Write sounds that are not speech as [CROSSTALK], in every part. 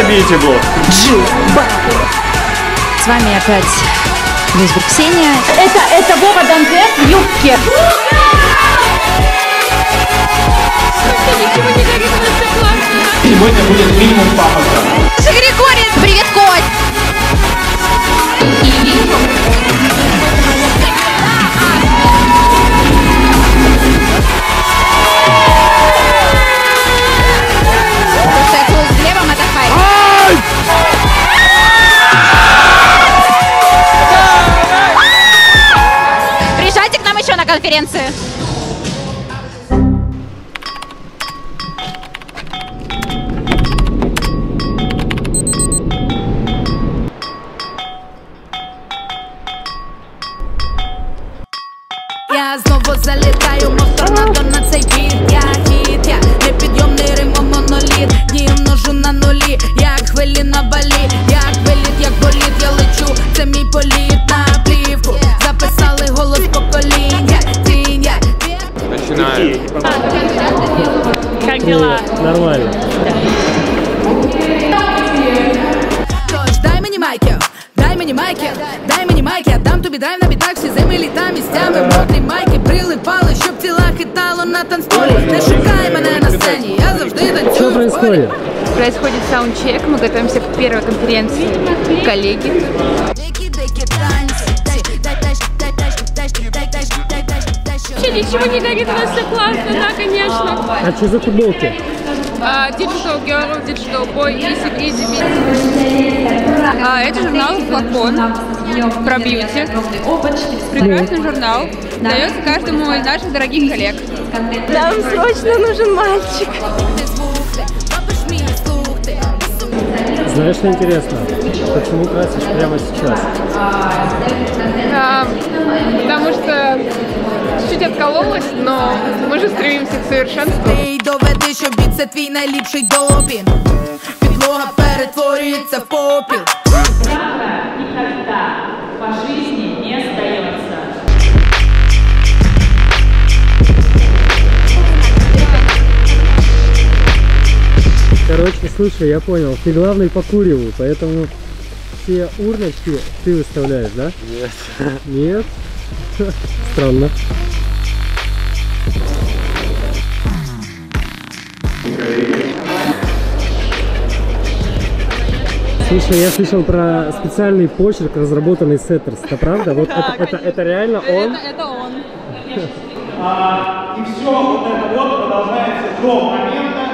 Это бьюти-блог. С вами опять Лизбург Ксения. Это, это Вова Дантес в юбке. Сегодня будет минимум пафоса. Григорий, привет, Кость! Конференцию. нормально. Дай мені майки, дай мені майки, дай мені майки, я дам тобі на бітах всі зими літа місцями, мокрі майки прилипали, щоб тіла хитало на танцполі. Не шукай мене на сцені, я завжди танцюю. Що происходит? Происходит саундчек, мы готовимся к первой конференции коллеги. Вообще ничего не горит, у вас все классно, да, конечно. А что за футболки? А, Digital Girl, Digital Boy, Easy Breezy Beat. А, это журнал «Флакон» про бьюти. Прекрасный журнал. Дается каждому из наших дорогих коллег. Нам срочно нужен мальчик. Знаешь, что интересно? Почему красишь прямо сейчас? А, потому что чуть-чуть откололась, но мы же стремимся к совершенству. Ти й доведи, що біт це твій найліпший допінг. Підлога перетворюється в попіл. Короче, слушай, я понял. Ты главный по куреву, поэтому все урночки ты выставляешь, да? Нет. Нет? [LAUGHS] Странно. Слушай, я слышал про специальный почерк, разработанный Сеттерс. Это правда? Вот это, это, это реально он? Это он. А, и все вот это вот продолжается до момента,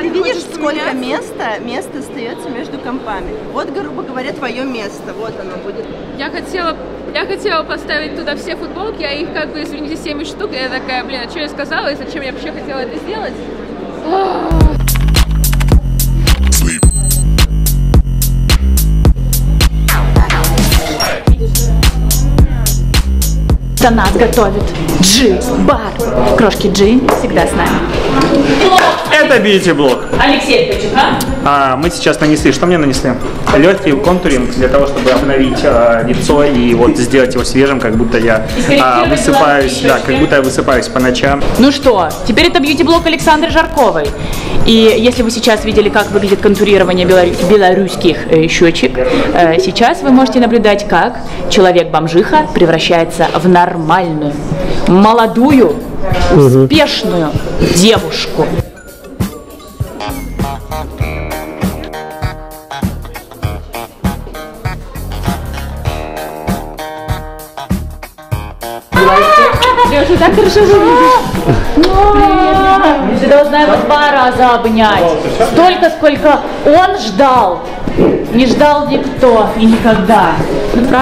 Ты видишь, сколько места, место остается между компами. Вот, грубо говоря, твое место. Вот оно будет. Я хотела, я хотела поставить туда все футболки, а их как бы, извините, 7 штук. И я такая, блин, а что я сказала и зачем я вообще хотела это сделать? За нас готовит Джи Бар. Крошки Джи всегда с нами. Это бьюти-блог. Алексей Пачуха. А, мы сейчас нанесли, что мне нанесли? Легкий контуринг для того, чтобы обновить а, лицо и вот сделать его свежим, как будто я а, высыпаюсь, да, как будто я высыпаюсь по ночам. Ну что, теперь это бьюти-блог Александры Жарковой. И если вы сейчас видели, как выглядит контурирование белору- белорусских э, щечек, э, сейчас вы можете наблюдать, как человек-бомжиха превращается в нормальную, молодую, успешную девушку. Так хорошо Ты должна его два раза обнять. Столько, сколько он ждал. Не ждал никто и никогда.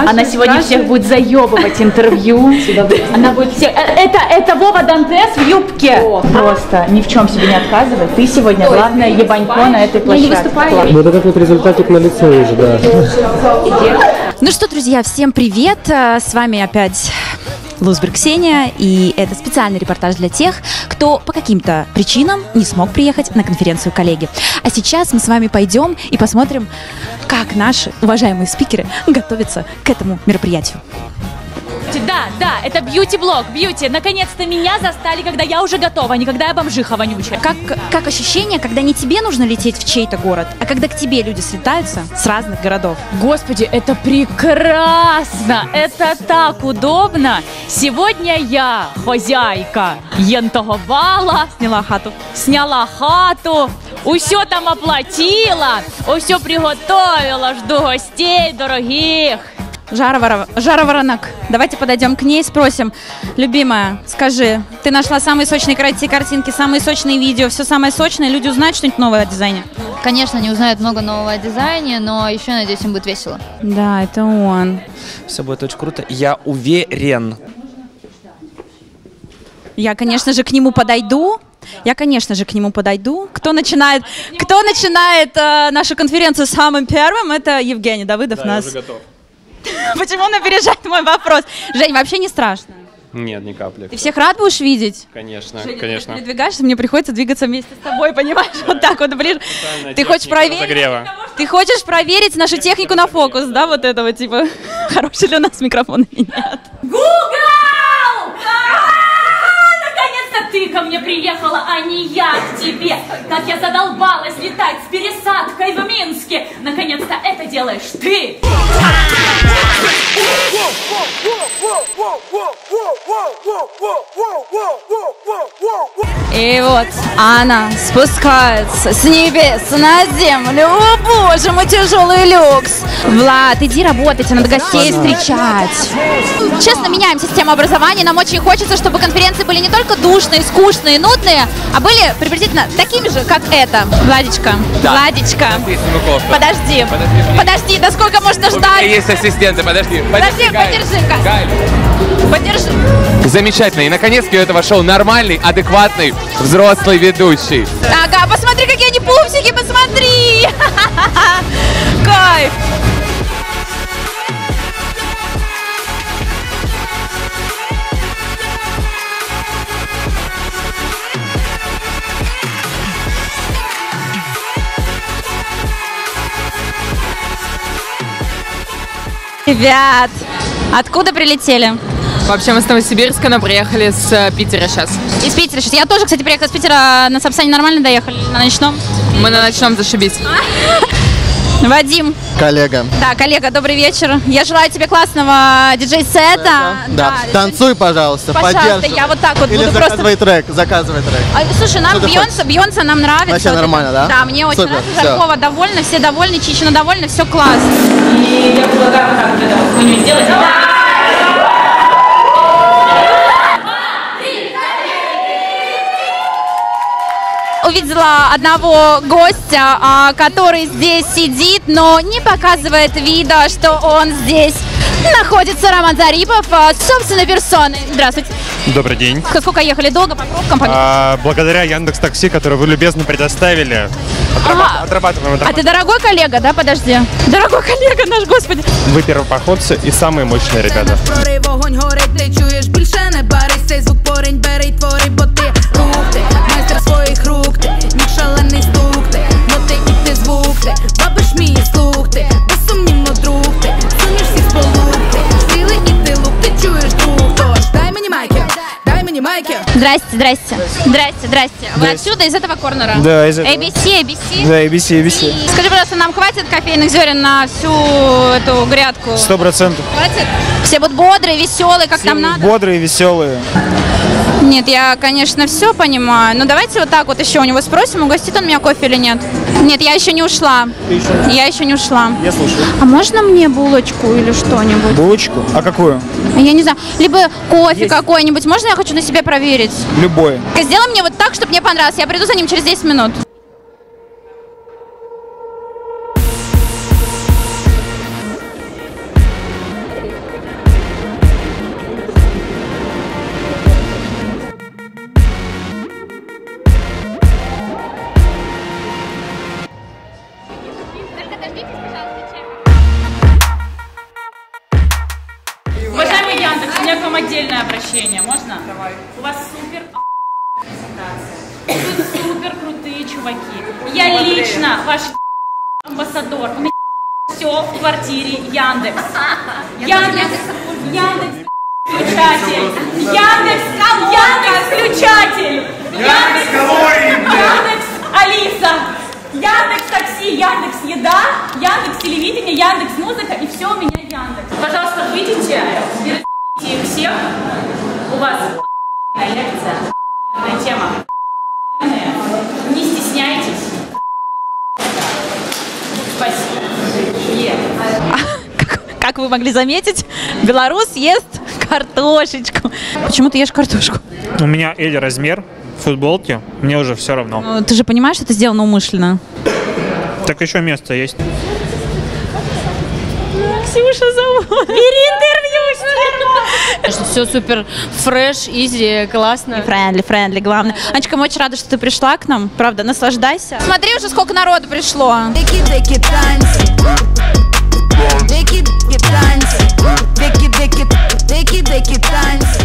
Она сегодня всех будет заебывать интервью. [LAUGHS] Она будет всех... Э, Это, это Вова Дантес в юбке. Просто ни в чем себе не отказывай. Ты сегодня главная ебанько на этой площадке. Вот этот вот результатик на лицо уже, да. Ну что, друзья, всем привет! Э, С вами опять Лузберг Ксения, и это специальный репортаж для тех, кто по каким-то причинам не смог приехать на конференцию коллеги. А сейчас мы с вами пойдем и посмотрим, как наши уважаемые спикеры готовятся к этому мероприятию. Бьюти, да, да, это бьюти-блог, бьюти. Наконец-то меня застали, когда я уже готова, а не когда я бомжиха вонючая. Как, как ощущение, когда не тебе нужно лететь в чей-то город, а когда к тебе люди слетаются с разных городов? Господи, это прекрасно! Это так удобно! Сегодня я, хозяйка ентого бала, Сняла хату. сняла хату, усё там оплатила, усё приготовила, жду гостей дорогих. Жара, Вора- Жара Воронок, давайте подойдем к ней, спросим. Любимая, скажи, ты нашла самые сочные картинки, самые сочные видео, все самое сочное, люди узнают что-нибудь новое о дизайне? Конечно, они узнают много нового о дизайне, но еще, надеюсь, им будет весело. Да, это он. Все будет очень круто. Я уверен. Я, конечно же, к нему подойду. Я, конечно же, к нему подойду. Кто начинает, кто начинает э, нашу конференцию самым первым, это Евгений Давыдов. нас. готов. [LAUGHS] Почему он опережает мой вопрос? Жень, вообще не страшно. Нет, ни капли. Ты всех рад будешь видеть? Конечно, Женя, ты конечно. передвигаешься, мне приходится двигаться вместе с тобой, понимаешь? Вот так вот ближе. Ты хочешь проверить? Разогрева. Ты хочешь проверить нашу технику на фокус, да, вот этого типа, [LAUGHS] хороший ли у нас микрофон или нет? Приехала, а не я к тебе. Как я задолбалась летать с пересадкой в Минске. Наконец-то это делаешь ты. И вот она спускается с небес на землю. О боже мой, тяжелый люкс. Влад, иди работать, надо гостей встречать. Честно, меняем систему образования. Нам очень хочется, чтобы конференции были не только душные, скучные, нудные, а были приблизительно такими же, как это. Владечка, Владечка, подожди, подожди, да сколько можно ждать? Есть ассистенты, подожди. Подожди, подержи-ка. Подержи. Замечательно. И наконец-то у этого шоу нормальный, адекватный, взрослый ведущий. Ага, посмотри, какие они пупсики, посмотри! [LAUGHS] Кайф! Ребят, откуда прилетели? Вообще мы с Новосибирска, но приехали с э, Питера сейчас. Из Питера. сейчас. Я тоже, кстати, приехала из Питера. На Сапсане нормально доехали? На ночном? Мы на ночном зашибись. [LAUGHS] Вадим. Коллега. Да, коллега, добрый вечер. Я желаю тебе классного диджей-сета. Да. Танцуй, пожалуйста, Пожалуйста, я вот так вот Или буду заказывай трек, заказывай трек. А, Слушай, нам Бьонса, Бьонса нам нравится. Вообще Вот это- нормально, да? Да, мне очень Супер, нравится. всё. Жаркова довольна, все довольны, Чичина довольна, все класс. И я предлагаю вот так вот эту хуйню сделать. Увидела одного гостя, а, который здесь сидит, но не показывает вида, что он здесь находится. Роман Зарипов, а, собственной персоной. Здравствуйте. Добрый день. Сколько ехали? Долго по пробкам? по- А, благодаря Яндекс Такси, который вы любезно предоставили, Ага. отрабатываем, А ты отрабатываем. дорогой коллега, да? Подожди. Дорогой коллега наш, господи. Вы первопроходцы и самые мощные ребята. Здрасте, здрасте. Здрасте, здрасте. Вы отсюда, из этого корнера? Да, из этого. ABC, ABC. Да, ABC, ABC. Скажи, пожалуйста, нам хватит кофейных зерен на всю эту грядку? Сто процентов. Хватит? Все будут бодрые, веселые, как нам надо? Бодрые, веселые. Нет, я, конечно, все понимаю. Но давайте вот так вот еще у него спросим, угостит он меня кофе или нет. Нет, я еще не ушла. Я еще не ушла. Я слушаю. А можно мне булочку или что-нибудь? Булочку? А какую? Я не знаю. Либо кофе какой-нибудь. Можно я хочу на себе проверить? Любое. Сделай мне вот так, чтобы мне понравилось. Я приду за ним через 10 минут. Чуваки. Я лично ваш амбассадор. У меня все в квартире Яндекс. Яндекс. Яндекс. Включатель. Яндекс, Яндекс включатель. Яндекс, Яндекс, Алиса. Яндекс такси, Яндекс еда, Яндекс телевидение, Яндекс музыка и все у меня Яндекс. Пожалуйста, выйдите, их всех. У вас лекция, тема. Не стесняйтесь. Спасибо. Как вы могли заметить, белорус ест картошечку. Почему ты ешь картошку? У меня L размер футболки, мне уже все равно. Ну, Ты же понимаешь, что это сделано умышленно? Так еще место есть. Ксюша зовут. Бери интервью. Все супер fresh, easy, классно. Friendly, friendly, главное. Анечка, мы очень рада, что ты пришла к нам. Правда, наслаждайся. Смотри уже, сколько народу пришло. Деки, деки, танцы. Деки, деки, танцы. Деки, деки, деки, деки, танцы.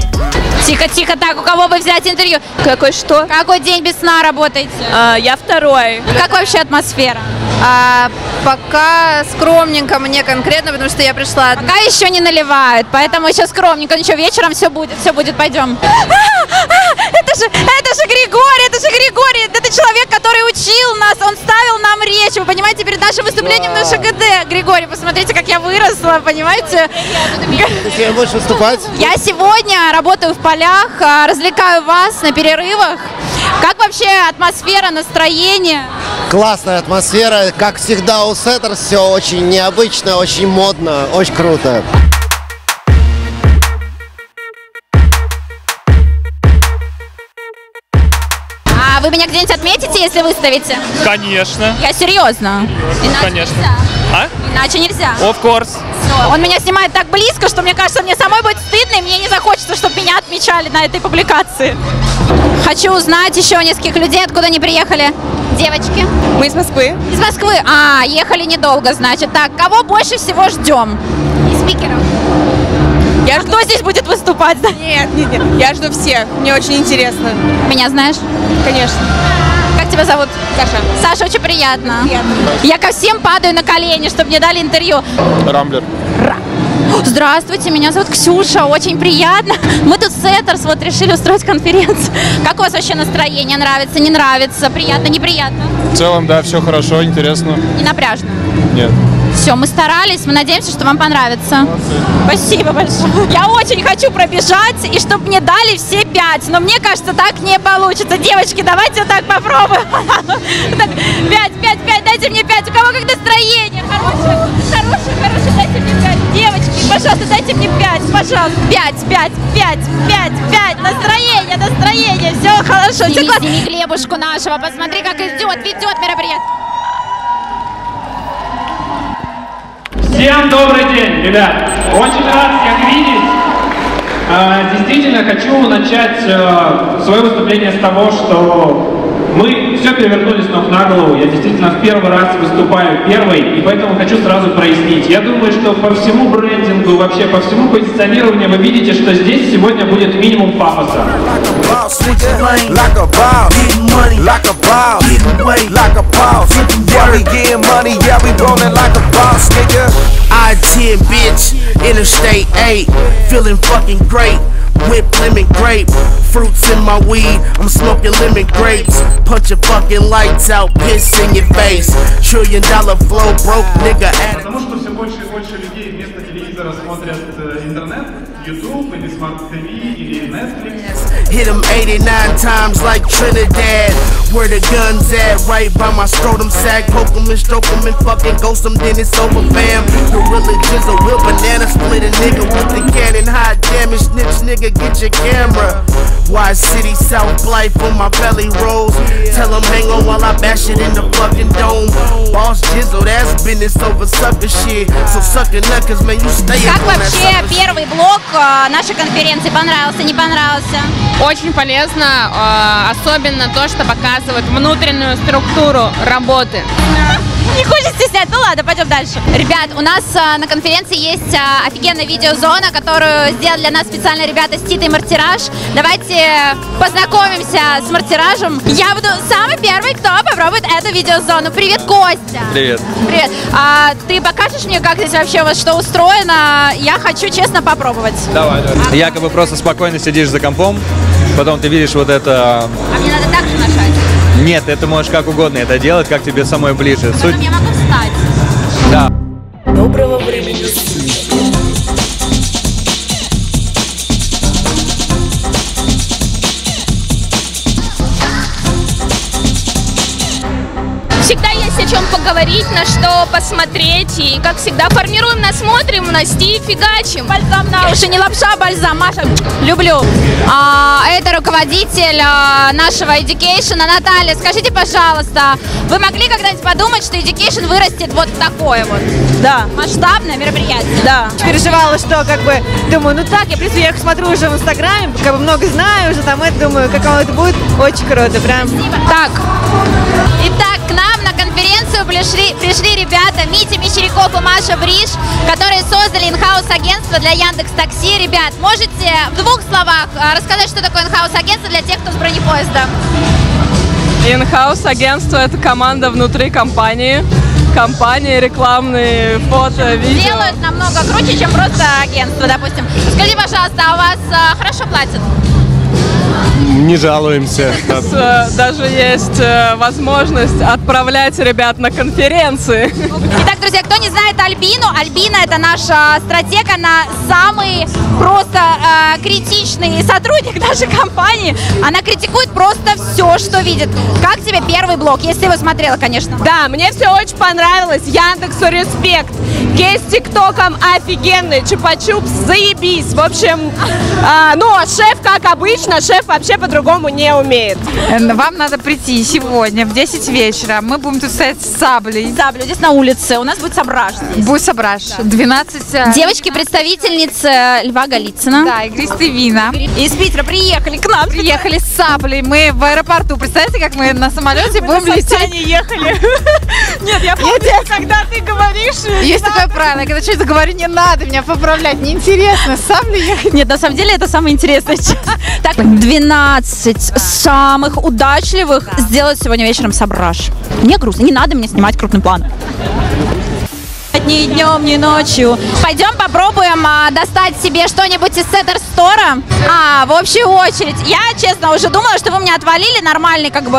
Тихо, тихо, так, у кого бы взять интервью? Какой что? Какой день без сна работаете? А, я второй. Как вообще атмосфера? А, пока скромненько мне конкретно, потому что я пришла. Пока еще не наливают, поэтому еще скромненько. Ничего, вечером все будет, все будет, пойдем. А, а, это же, это же Григорий, это же Григорий, это человек, который учил нас, он ставил нам речь, вы понимаете, перед нашим выступлением на ШГД. Григорий, посмотрите, как я выросла, понимаете? Ты будешь выступать? Я сегодня работаю в полях, а, развлекаю вас на перерывах. Как вообще атмосфера, настроение? Классная атмосфера. Как всегда у Сеттерс все очень необычно, очень модно, очень круто. Вы меня где-нибудь отметите, если выставите? Конечно. Я серьезно. Иначе Конечно. нельзя. А? Иначе нельзя. Of course. Он меня снимает так близко, что мне кажется, мне самой будет стыдно, и мне не захочется, чтобы меня отмечали на этой публикации. Хочу узнать еще нескольких людей, откуда они приехали. Девочки. Мы из Москвы. Из Москвы. А, ехали недолго, значит. Так, кого больше всего ждем? Из спикеров. Здесь будет выступать? Да? Нет, нет, нет. Я жду всех. Мне очень интересно. Меня знаешь? Конечно. Как тебя зовут? Саша. Саша, очень приятно. Я ко всем падаю на колени, чтобы мне дали интервью. Рамблер. Здравствуйте, меня зовут Ксюша, очень приятно. Мы тут с SETTERS вот решили устроить конференцию. Как у вас вообще настроение? Нравится, не нравится? Приятно, неприятно? В целом, да, все хорошо, интересно. Не напряжно? Нет. Все, мы старались, мы надеемся, что вам понравится. Спасибо большое. Я очень хочу пробежать, и чтобы мне дали все пять, но мне кажется, так не получится. Девочки, давайте так попробуем. [LAUGHS] Пять, пять, пять, дайте мне пять. У кого как настроение? Хорошее, хорошее, хорошее, дайте мне пять. Девочки, пожалуйста, дайте мне пять, пожалуйста. Пять, пять, пять, пять, пять. Настроение, настроение, все хорошо. Классно. Сними Глебушку нашего, посмотри, как идет, ведет мероприятие. Всем добрый день, ребят! Очень рад всех видеть. А, Действительно хочу начать э, свое выступление с того, что мы все перевернули с ног на голову. Я действительно в первый раз выступаю первый, и поэтому хочу сразу прояснить. Я думаю, что по всему брендингу, вообще по всему позиционированию вы видите, что здесь сегодня будет минимум пафоса. Boss, nigga. Like a boss, getting money. Like a boss, getting. Like a boss, yeah we getting money. Yeah we rolling like a boss, nigga. I 10 bitch, Interstate 8, feeling fucking great. Whip lemon grape, fruits in my weed. I'm smoking lemon grapes. Punch your fucking lights out, piss in your face. Trillion dollar flow, broke nigga. Hit him 89 times like Trinidad. Where the guns at? Right by my scrotum sack. Poke him and stroke him and fucking ghost him, then it's over, fam. Gorilla jizzle, will banana split a nigga with the cannon. Hot damage, snitch nigga, get your camera. Wide City, South Blythe on my belly rolls. Tell him hang on while I bash it in the fucking dome. Boss jizzle, that's business over sucker shit. So suck nut, cause man, you stay Как вообще первый блок э, нашей конференции понравился, не понравился? Очень полезно, э, особенно то, что показывает внутреннюю структуру работы. [LAUGHS] Не хочешь стеснять? Ну ладно, пойдем дальше. Ребят, у нас а, на конференции есть а, офигенная видеозона, которую сделали для нас специально ребята с Титой Мартираж. Давайте познакомимся с Мартиражем. Я буду самый первый, кто попробует эту видеозону. Привет, Костя! Привет. Привет. А, ты покажешь мне, как здесь вообще у вас что устроено? Я хочу, честно, попробовать. Давай, давай. Якобы просто спокойно сидишь за компом, потом ты видишь вот это... А мне надо так же нажать? Нет, ты можешь как угодно это делать, как тебе самой ближе. Суть... Потом я могу встать. Да. Доброго времени Всегда посмотреть. И, как всегда, формируем, насмотрим, насти, фигачим. Бальзам на уши, не лапша, а бальзам. Маша, люблю. А, это руководитель а, нашего Education. Наталья, скажите, пожалуйста, вы могли когда-нибудь подумать, что Education вырастет вот такое вот? Да. Масштабное мероприятие? Да. Переживала, что как бы, думаю, ну так, я, принципе, я их смотрю уже в Инстаграме, как бы много знаю уже, там это, думаю, как оно это будет, очень круто, прям. Так, пришли, пришли ребята Митя Мещеряков и Маша Бриш, которые создали in-house агентство для Яндекс Такси. Ребят, можете в двух словах а, рассказать, что такое in-house агентство для тех, кто с бронепоезда? In-house агентство это команда внутри компании. Компании, рекламные, фото, видео. Делают намного круче, чем просто агентство, допустим. Скажи, пожалуйста, а у вас а, хорошо платят? Не жалуемся. Э, Даже есть э, возможность отправлять ребят на конференции. Итак, друзья, кто не знает Альбину, Альбина это наша стратег, она самый просто э, критичный сотрудник нашей компании. Она критикует просто все, что видит. Как тебе первый блок, если его смотрела, конечно? Да, мне все очень понравилось. Яндексу респект. Кейс с ТикТоком офигенный. Чупа-чупс, заебись. В общем, а, ну, шеф, как обычно, шеф вообще по-другому не умеет. Вам надо прийти сегодня в 10 вечера. Мы будем тут стоять с саблей. Саблю здесь на улице. У нас будет сображ здесь. Будет сображ. 12... э, Девочки-представительницы Льва Голицына. Да, игристые вина. Из Питера приехали к нам. Приехали с саблей. Мы в аэропорту. Представляете, как мы на самолете будем лететь? ехали. [LAUGHS] Нет, я помню, когда ты говоришь... Есть такое правило. Я когда что-то говорю, не надо меня поправлять. Неинтересно. С саблей ехать. Нет, на самом деле это самое интересное. Так, 12 самых удачливых сделать сегодня вечером сображ. Мне грустно, не надо мне снимать крупным планом. Ни днем, ни ночью. Пойдем попробуем а, достать себе что-нибудь из Сеттер Стора. А, в общую очередь. Я, честно, уже думала, что вы мне отвалили нормальный, как бы,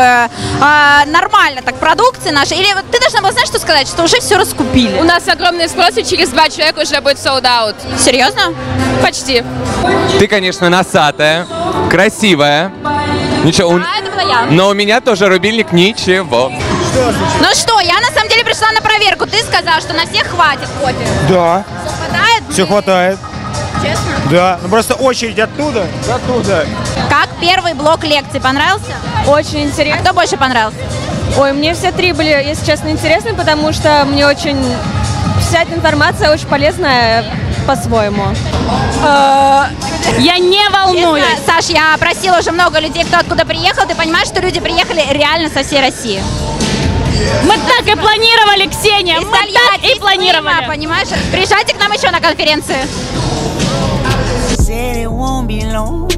а, нормально так продукции наши. Или вот ты должна была, знаешь, что сказать, что уже все раскупили. У нас огромный спрос, и через два человека уже будет sold out. Серьезно? Почти. Ты, конечно, носатая, красивая. Ничего, у- А, это была я. но у меня тоже рубильник ничего. Ну что, я на пришла на проверку. Ты сказал, что на всех хватит кофе. Да, Хватает? все хватает. Честно? Да, ну просто очередь оттуда, до оттуда. Как первый блок лекций понравился? Очень интересно. А кто больше понравился? Ой, мне все три были, если честно, интересны, потому что мне очень... Вся эта информация очень полезная по-своему. Я не волнуюсь. Саш, я просила уже много людей, кто откуда приехал. Ты понимаешь, что люди приехали реально со всей России? Мы так и планировали, Ксения, мы так и планировали. Понимаешь? Приезжайте к нам еще на конференции. Said it won't be long.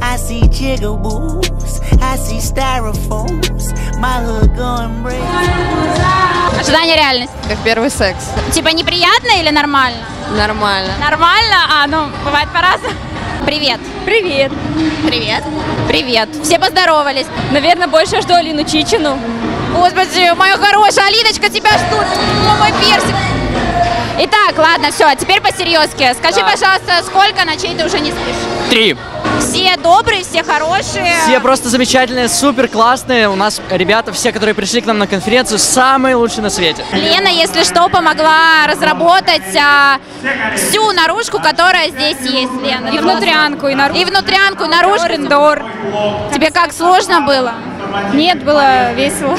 I see jigaboos, I see styrofoams. My hood going break. Ожидание реальность. Как первый секс. Типа неприятно или нормально? Нормально. Нормально? А, ну, бывает по-разному. Привет. Привет. Привет. Привет. Все поздоровались. Наверное, больше жду Алину Чичину. Господи, моя хорошая Алиночка, тебя ждут. О, мой персик. Итак, ладно, все, а теперь по-серьезки. Скажи, Да. пожалуйста, сколько ночей ты уже не спишь? Три. Все добрые, все хорошие. Все просто замечательные, супер классные. У нас ребята, все, которые пришли к нам на конференцию, самые лучшие на свете. Лена, если что, помогла разработать а, всю наружку, которая здесь есть, Лена. И внутрянку, и наружку. И внутрянку, и наружку. Коридор. Тебе как, сложно было? Нет, было весело.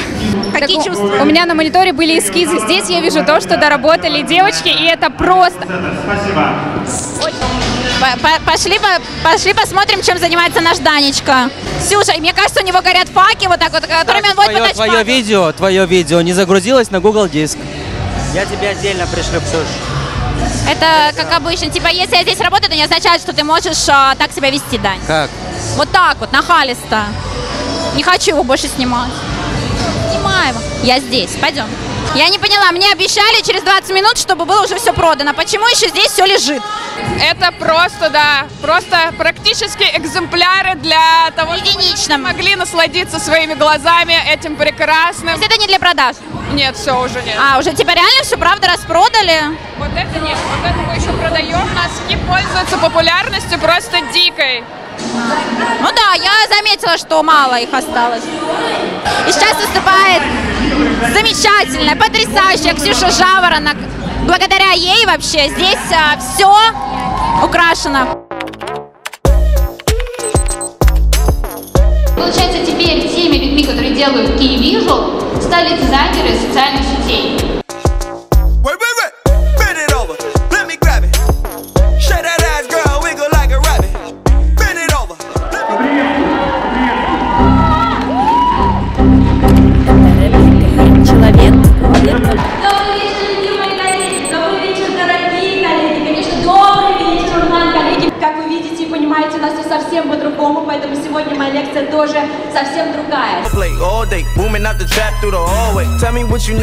Какие Так чувства? У меня на мониторе были эскизы. Здесь я вижу то, что доработали девочки, и это просто. По- Пошли, по- Пошли посмотрим, чем занимается наш Данечка. Сюша, мне кажется, у него горят факи вот так вот, которыми он будет Твое, по твое видео, твое видео не загрузилось на Google Диск. Я тебе отдельно пришлю, Ксюш. Это как обычно. Типа, если я здесь работаю, это не означает, что ты можешь а, так себя вести, Дань. Как? Вот так вот, нахалисто. Не хочу его больше снимать. Снимай его. Я здесь. Пойдем. Я не поняла, мне обещали через 20 минут, чтобы было уже все продано. Почему еще здесь все лежит? Это просто, да, просто практически экземпляры для того, Единично. чтобы могли насладиться своими глазами этим прекрасным. То есть это не для продаж? Нет, все уже нет. А, уже типа реально все, правда, распродали? Вот это нет, вот это мы еще продаем. Носки пользуются популярностью просто дикой. Ну да, я заметила, что мало их осталось. И сейчас выступает замечательная, потрясающая Ксюша Жаворонок. Благодаря ей вообще здесь все украшено. Получается, теперь теми людьми, которые делают key visual, стали дизайнеры социальных сетей.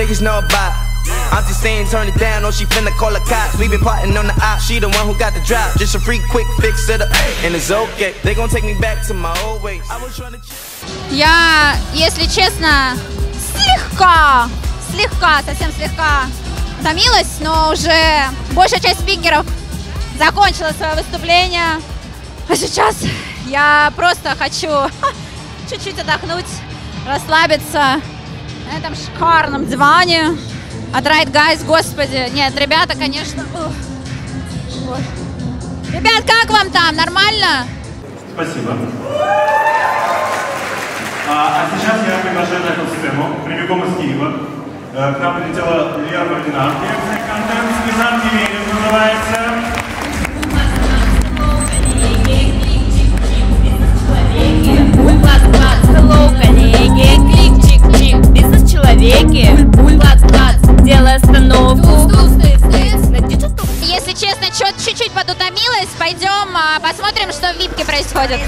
Niggas know about. Auntie saying turn it down, oh she finna call the cops. We been plotting on the op, she the one who got the drop. Just a free quick fix it up, and it's okay. They gon' take me back to my old ways. I was trying to. Я, если честно, слегка, слегка, совсем слегка томилась, но уже большая часть спикеров закончила свое выступление. А сейчас я просто хочу чуть-чуть отдохнуть, расслабиться на этом шикарном диване. От Right Guys, господи. Нет, ребята, конечно... ух. Ребят, как вам там? Нормально? Спасибо. А, а сейчас я приглашаю на эту сцену, прямиком из Киева. Э, К нам прилетела Лера Бородина. Контент «Снежан Тименев» называется. Бизнес-человеки, класс, класс, делай остановку. Если честно, чуть-чуть подутомилась. Пойдем а, посмотрим, что в Випке происходит.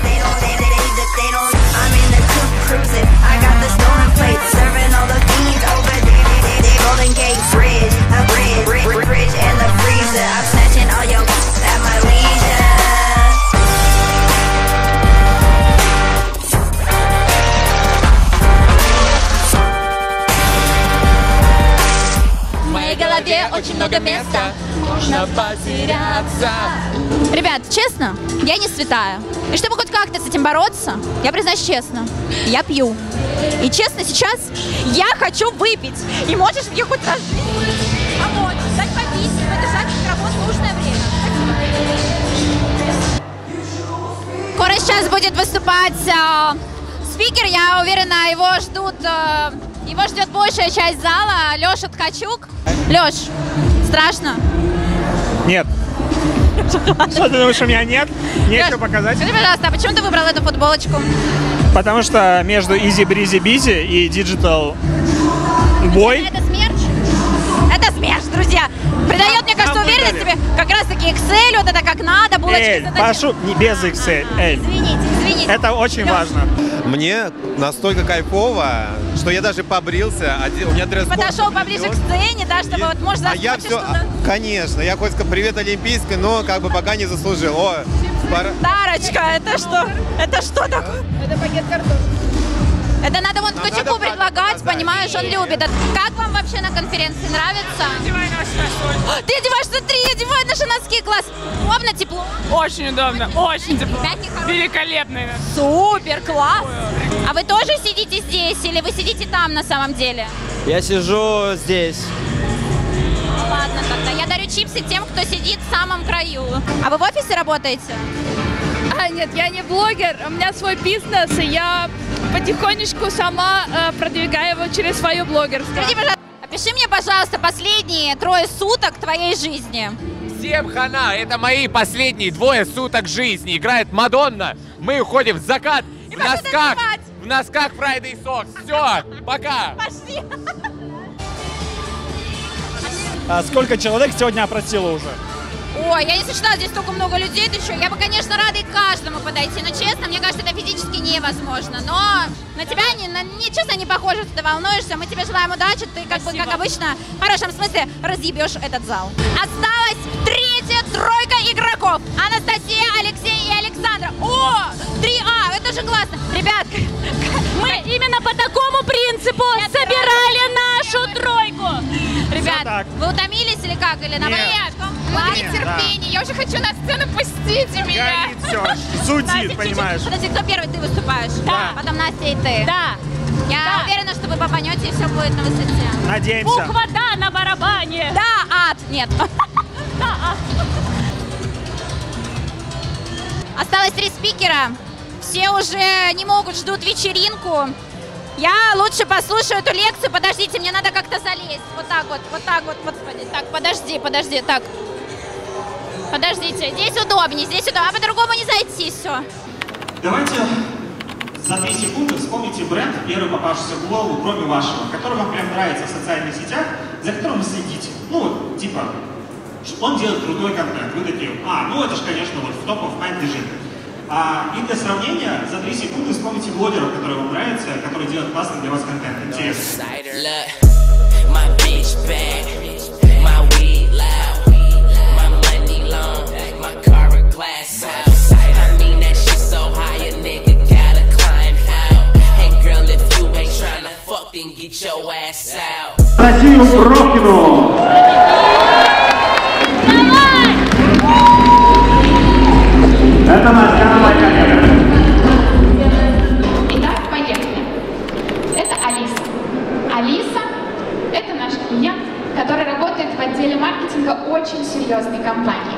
Golden Gate Bridge, a bridge, bridge, bridge in the freezer. I'm очень много места. Можно потеряться. Ребят, честно, я не святая. И чтобы хоть как-то с этим бороться, я признаюсь честно, я пью. И честно, сейчас я хочу выпить. И можешь мне хоть раз помочь, дать попить, подержать микрофон в нужное время. Скоро сейчас будет выступать э, спикер, я уверена, его ждут, э, его ждет большая часть зала. Леша Ткачук. Леш, страшно? Нет. Что ты думаешь, у меня нет? Нечего Лёш, показать. Скажи, пожалуйста, а почему ты выбрал эту футболочку? Потому что между Easy Breezy Busy и Digital Boy Это смерч? Это смерч, друзья. Придает, мне кажется, уверенность выдали. тебе. Как раз таки Excel, вот это как надо, булочки. Эй, прошу, не без Excel. Эй. Извините, извините. Это очень важно. Мне настолько кайфово, что я даже побрился. У меня дресс-код. Подошел поближе к сцене, да, чтобы вот, может, А я все, что-то... конечно, я хоть привет Олимпийской, но как бы пока не заслужил. О, пора- Тарочка, это что? Это что такое? Это пакет картошки. Это надо вон Ткачуку предлагать, понимаешь, он любит. это. Как вам вообще на конференции? Нравится? [GASPS] Ты одеваешь, смотри, одевай наши носки, класс. Удобно, тепло? Очень удобно, очень тепло. Великолепный. Супер, класс. А вы тоже сидите здесь или вы сидите там на самом деле? Я сижу здесь. Ну ладно тогда. Я дарю чипсы тем, кто сидит в самом краю. А вы в офисе работаете? [LAUGHS] Нет, я не блогер, у меня свой бизнес, и я потихонечку сама э, продвигаю его через свое блогерство. Скажи, пожалуйста, опиши мне, пожалуйста, последние трое суток твоей жизни. Всем хана! Это мои последние двое суток жизни. Играет Мадонна. Мы уходим в закат в носках. В носках Friday Socks. Все, пока. Пошли. А сколько человек сегодня опросило уже? Ой, я не сочетала здесь столько много людей, ты что? Я бы, конечно, рада и каждому подойти, но честно, мне кажется, это физически невозможно. Но на тебя, не, на, не, честно, не похоже, что ты волнуешься. Мы тебе желаем удачи, ты, как бы, как обычно, в хорошем смысле разъебешь этот зал. Осталась третья тройка игроков. Анастасия, Алексей и Александра. О, 3А, это же классно. Ребят, [LAUGHS] мы именно по такому принципу собирали нашу тройку. Ребят, вы утомились или как? Или наоборот? Ладно. терпение, я уже хочу на сцену, пустите Горит все, [LAUGHS] зудит, понимаешь. Подожди, кто первый? Ты выступаешь? Да. Потом Настя и ты? Да. Я уверена, что вы попанете и все будет на высоте. Надеемся. Буква «да» на барабане. Да, ад. Нет. Да, ад. Осталось три спикера. Все уже не могут, ждут вечеринку. Я лучше послушаю эту лекцию. Подождите, мне надо как-то залезть. Вот так вот, вот так вот, господи. Так, подожди, подожди, так. Подождите, здесь удобнее, здесь удобнее. А по-другому не зайти, все. Давайте за 3 секунды вспомните бренд, первый попавшийся в голову, кроме вашего, который вам прям нравится в социальных сетях, за которым вы следите. Ну, типа, он делает крутой контент. Вы такие, а, ну это же, конечно, вот в топов mind лежит. А, и для сравнения, за 3 секунды вспомните блогеров, которые вам нравятся, которые делают классный для вас контент. Интересно. Then get your ass out. Россию Бровкину! Это давай, коллега. Итак, поехали. Это Алиса. Алиса – это наш клиент, который работает в отделе маркетинга очень серьезной компании.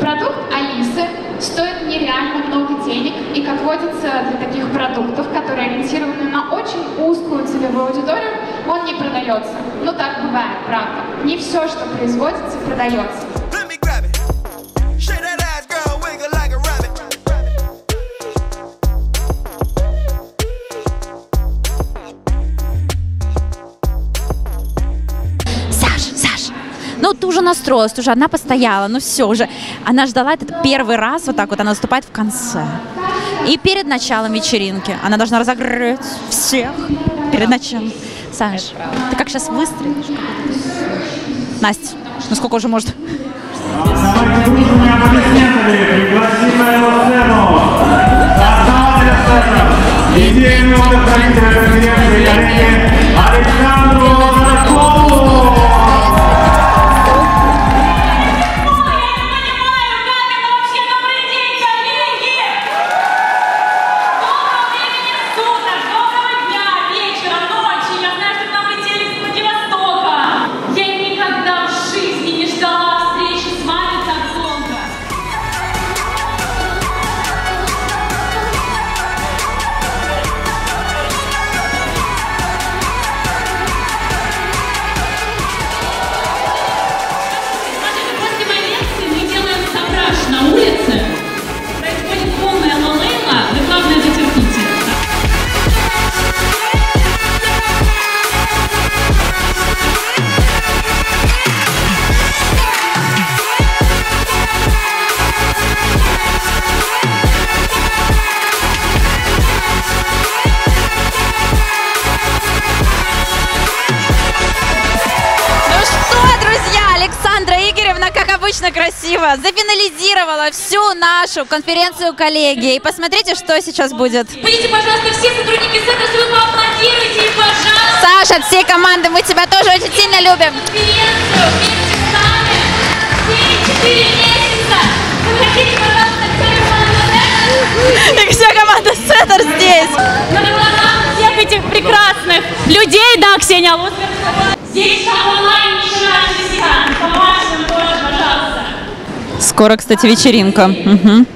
Продукт Алисы стоит нереально много денег, и, как водится для таких продуктов, которые ориентированы на очень узкую целевую аудиторию, он не продается. Ну так бывает, правда. Не все, что производится, продается. Настроилась, уже одна постояла, ну все уже. Она ждала этот первый раз, вот так вот, она выступает в конце. И перед началом вечеринки она должна разогреть всех перед началом. Саш, ты как сейчас выстрелишь? Настя, ну сколько уже может? Давайте дружными аплодисментами пригласим на Александру Закову! Нашу конференцию коллеги. И посмотрите, что сейчас будет. Выйдите, пожалуйста, все сотрудники центра, вы поаплодируйте им, пожалуйста. Саша, от всей команды, мы тебя тоже очень сильно любим. Так вся команда Сеттер здесь. На глазах всех этих прекрасных людей, да, Ксения Лузберг. Здесь онлайн еще наши сеансы. По-вашему тоже, пожалуйста. Скоро, кстати, вечеринка. Мгм.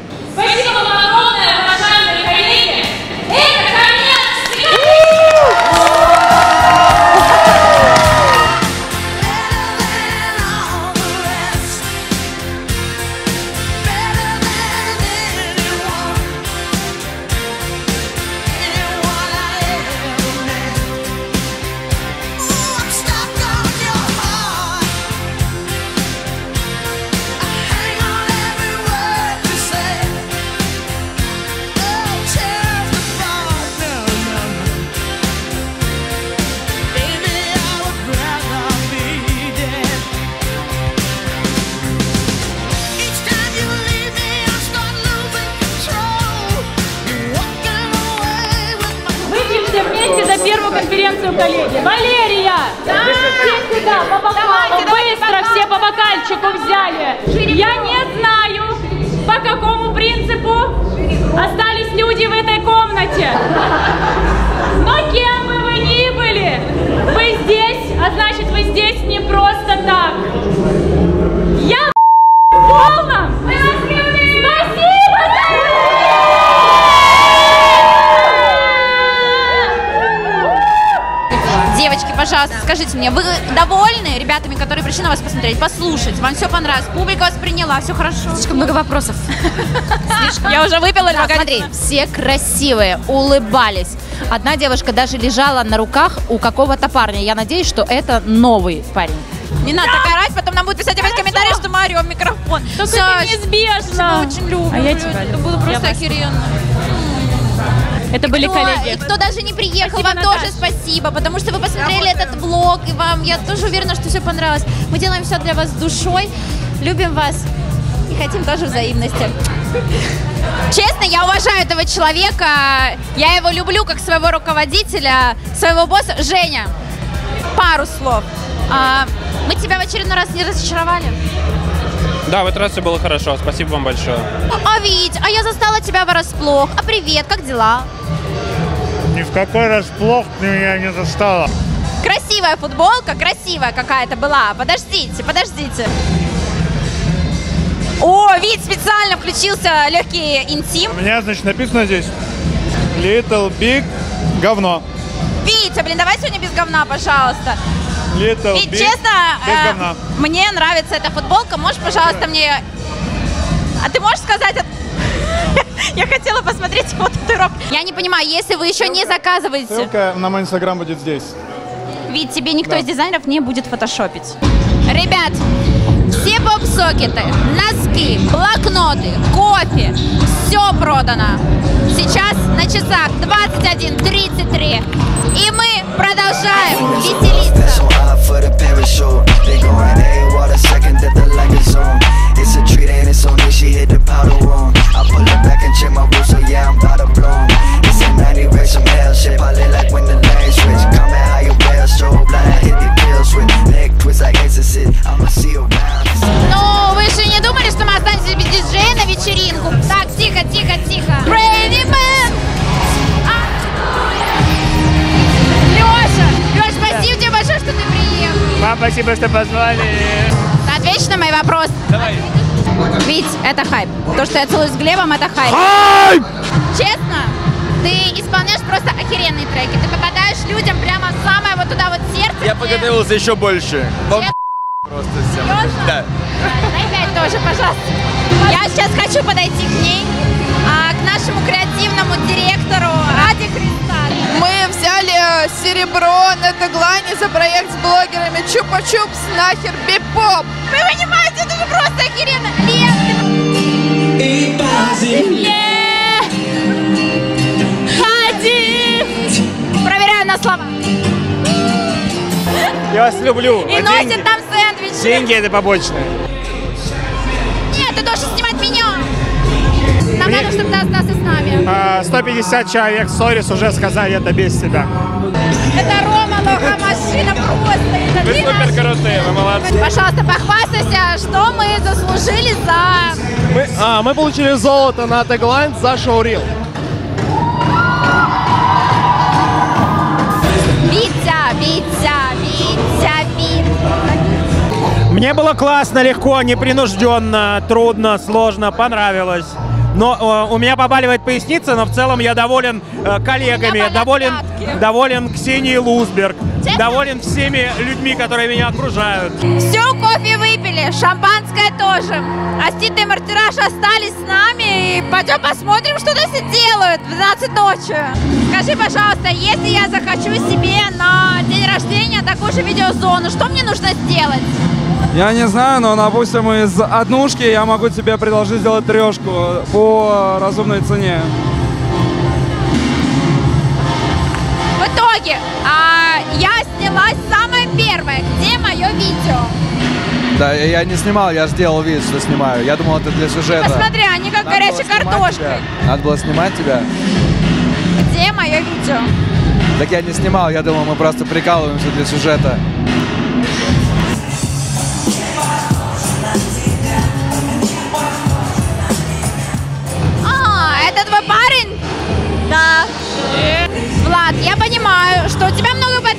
Мне, вы довольны ребятами, которые пришли на вас посмотреть, послушать? Вам все понравилось? Публика вас приняла, все хорошо? Слишком много вопросов. Я уже выпила смотри, Все красивые, улыбались. Одна девушка даже лежала на руках у какого-то парня. Я надеюсь, что это новый парень. Не надо так орать, потом нам будут писать опять комментарии, что мы орем микрофон. Только это неизбежно. я тебя очень люблю. А я тебя Это было просто охеренно. Это были Кто- коллеги. И кто даже не приехал, Спасибо, вам тоже спасибо, потому что вы посмотрели этот влог, и вам, я тоже уверена, что все понравилось. Мы делаем все для вас с душой, любим вас и хотим тоже взаимности. Честно, я уважаю этого человека, я его люблю как своего руководителя, своего босса. Женя, пару слов. А, мы тебя в очередной раз не разочаровали? Да, в этот раз все было хорошо. Спасибо вам большое. Вить, а я застала тебя врасплох. А привет, как дела? Ни в какой расплох ты меня не застала. Красивая футболка, красивая какая-то была. Подождите, подождите. О, вид специально включился легкий интим. У меня, значит, написано здесь Little Big говно. Витя, блин, давай сегодня без говна, пожалуйста. Little Ведь Big честно, без э, говна. мне нравится эта футболка. Можешь, пожалуйста, мне... А ты можешь сказать... [LAUGHS] Я хотела посмотреть его татуировку. Я не понимаю, если вы еще не заказываете, Ссылка на мой инстаграм будет здесь. ведь тебе никто Да. из дизайнеров не будет фотошопить. Ребят, все поп-сокеты, носки, блокноты, кофе, все продано. Сейчас на часах 21.33. И мы продолжаем веселиться. That's on eye for the parachute. They going AWOL the second that the light is on. It's a treat and it's on me, she hit the powder room. I pull her back and check my boots, so yeah, I'm about to bloom. It's a 90 race, some hell shit, probably like when the lane switch. Coming how you wear, strobe line, hit the kill switch. Neck twist like exorcist, I'ma see you around. Ну, вы же не думали, что мы останемся без диджея на вечеринку? Так, тихо, тихо, тихо. Brady спасибо, что позвали. Ответишь на мои вопросы? Давай. Вить, это хайп. То, что я целуюсь с Глебом, это хайп. Хайп! Честно, ты исполняешь просто охеренные треки. Ты попадаешь людям прямо в самое вот туда вот сердце. Я где- подготовился еще больше. Вам просто всем. Серьезно? Да. Дай пять тоже, пожалуйста. Я сейчас хочу подойти к ней, а, к нашему креативному директору Аде Кристаль. Серебро на теглайне за проект с блогерами Чупа-Чупс нахер бипоп. Вы понимаете, это же просто охеренно. Лен, ты... Ходи! Проверяю на слова. Я вас люблю. И а носит деньги, там сэндвичи. деньги это побочные. Нет, ты должен снимать меня. Чтобы ты остался с нами. А, 150 человек в сторис уже сказали это без тебя. Это Рома Лоха-машина просто. Это Вы супер крутые, вы молодцы. Пожалуйста, похвастайся, что мы заслужили за... Мы, а, мы получили золото на теглайн за шоурил. Витя, Витя, Витя, Витя. Мне было классно, легко, непринужденно, трудно, сложно, понравилось. Но э, у меня побаливает поясница, но в целом я доволен э, коллегами, доволен, доволен Ксенией Лузберг, доволен всеми людьми, которые меня окружают. Все, кофе выпили, шампанское тоже. Астит и Мартираж остались с нами, и пойдем посмотрим, что здесь делают в 12 ночи. Скажи, пожалуйста, если я захочу себе на день рождения такую же видеозону, что мне нужно сделать? Я не знаю, но, допустим, из однушки я могу тебе предложить сделать трешку по разумной цене. В итоге, а, я снялась самое первое, где мое видео. Да, я я не снимал, я сделал вид, что снимаю. Я думал, это для сюжета. Посмотри, они как Надо картошка. тебя. Надо было снимать тебя. Где мое видео? Так я не снимал, я думал, мы просто прикалываемся для сюжета.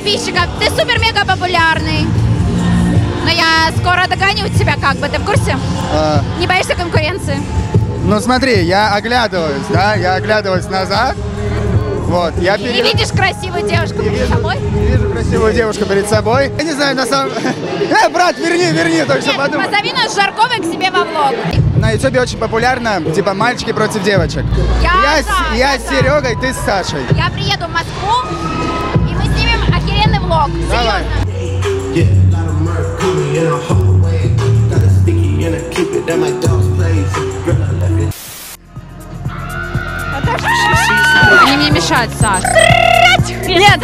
Подписчиков, ты супер-мега популярный. Но я скоро догоню тебя как бы, ты в курсе? А, Не боишься конкуренции? ну смотри, я оглядываюсь, да, я оглядываюсь назад. Вот, я И пере- видишь красивую девушку перед собой? вижу красивую девушку перед собой. Я не знаю, на самом... [LAUGHS] Э, брат, верни, верни, только что Нет, подумал. позови нас Жарковой к себе во влог. На ютубе очень популярно, типа, мальчики против девочек. Я Я, с, за, я я с. Серегой, ты с Сашей. Я приеду в Москву, и охеренный влог. Давай. Серьезно. Они мне мешают, Саш. Нет,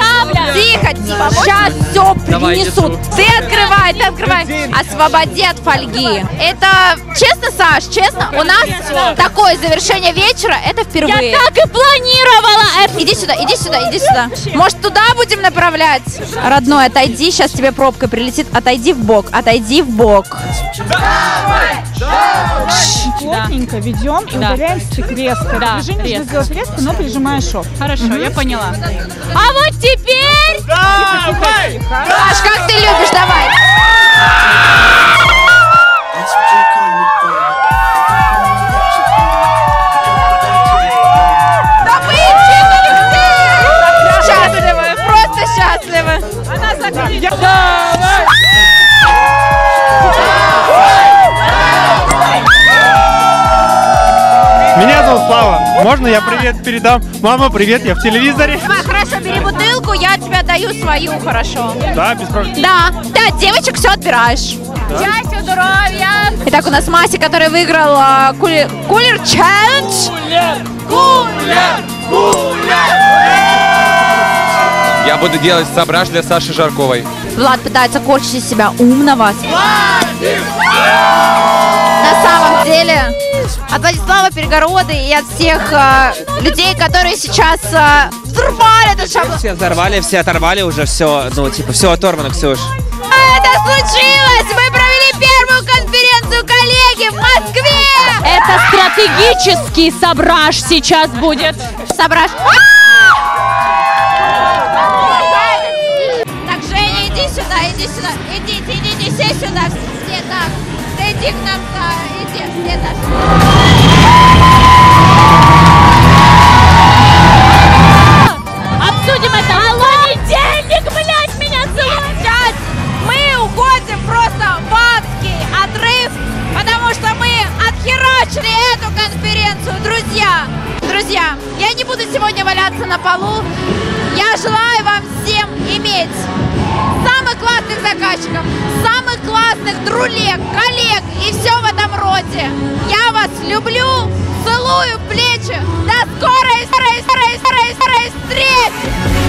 тихо, тихо. Сейчас все Давай, принесут. Ты открывай, ты открывай. Освободи от фольги. Это, честно, Саш, честно, у нас такое завершение вечера, это впервые. Я так и планировала. Иди сюда, иди сюда, иди сюда. Может, туда будем направлять? Родной, отойди, сейчас тебе пробка прилетит. Отойди в бок, отойди в бок. Плотненько ведем и Да. удаляем стык резко. Да, Движение нужно сделать резко, но прижимая шов. Хорошо, я поняла. А вот теперь... Саш, как ты любишь, давай. Да вы Счастливы, просто счастливы. Она закрыта. Меня Слава. Можно я привет передам? Мама, привет, я в телевизоре. Давай, хорошо, бери бутылку, я тебе даю свою, хорошо. Да, без проблем. Да, от девочек все отбираешь. Счастья, здоровья. Итак, у нас Мася, который выиграл а, кулер, кулер челлендж. Кулер, Я буду делать сображ для Саши Жарковой. Влад пытается корчить из себя умного. На самом деле, от Владислава Перегороды и от всех а, людей, которые сейчас а, взорвали этот шаблон. Все взорвали, все оторвали уже, все, ну, типа, все оторвано, Ксюш. Это случилось! Мы провели первую конференцию коллеги в Москве! Это стратегический сображ сейчас будет. Сображ. Так, Женя, иди сюда, иди сюда. Идите, идите, все сюда. Все так. Иди к нам, все. Обсудим это в понедельник, блядь, меня. Сейчас мы уходим просто в адский отрыв, потому что мы отхерачили эту конференцию, друзья. Друзья, я не буду сегодня валяться на полу. Я желаю вам всем иметь самых классных заказчиков, самых классных друлег, коллег и все в этом роде. Я вас люблю, целую плечи. До скорой, скорой, скорой, скорой, скорой встречи!